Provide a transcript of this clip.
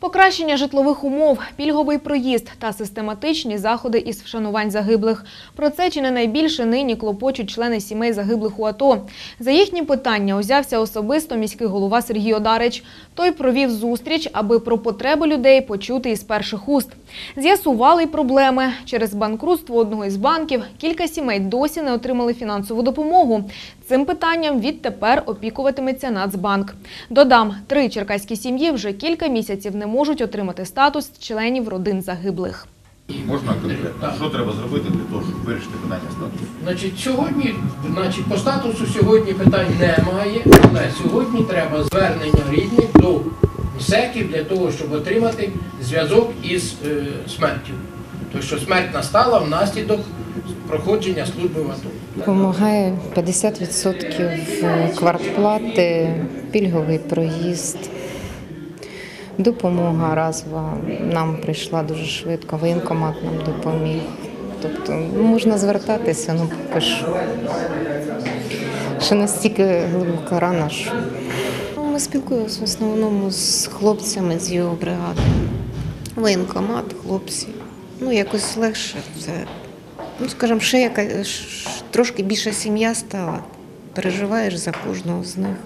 Покращення житлових умов, пільговий проїзд та систематичні заходи із вшанувань загиблих. Про це чи не найбільше нині клопочуть члени сімей загиблих у АТО. За їхні питання узявся особисто міський голова Сергій Одарич. Той провів зустріч, аби про потреби людей почути із перших уст. З'ясували й проблеми. Через банкрутство одного із банків кілька сімей досі не отримали фінансову допомогу. Цим питанням відтепер опікуватиметься Нацбанк. Додам, три черкаські сім'ї вже кілька місяців не можуть отримати статус членів родин загиблих. Можна конкретно? Що треба зробити для того, щоб вирішити питання статусу? Значить, сьогодні, значить, по статусу сьогодні питань немає, але сьогодні треба звернення рідних до МСЕКів для того, щоб отримати зв'язок із е, смертю. Тобто, що смерть настала внаслідок проходження служби в АТО. Допомагає 50% квартплати, пільговий проїзд. Допомога разова нам прийшла дуже швидко, воєнкомат нам допоміг. Тобто ну, можна звертатися, ну поки що. Ще настільки глибока рана, що Ну, ми спілкуємося в основному з хлопцями з його бригади. Воєнкомат, хлопці. Ну, якось легше це. Ну, скажімо, ще яка трошки більша сім'я стала. Переживаєш за кожного з них.